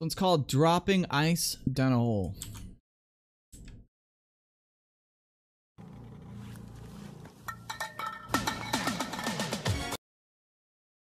It's called dropping ice down a hole.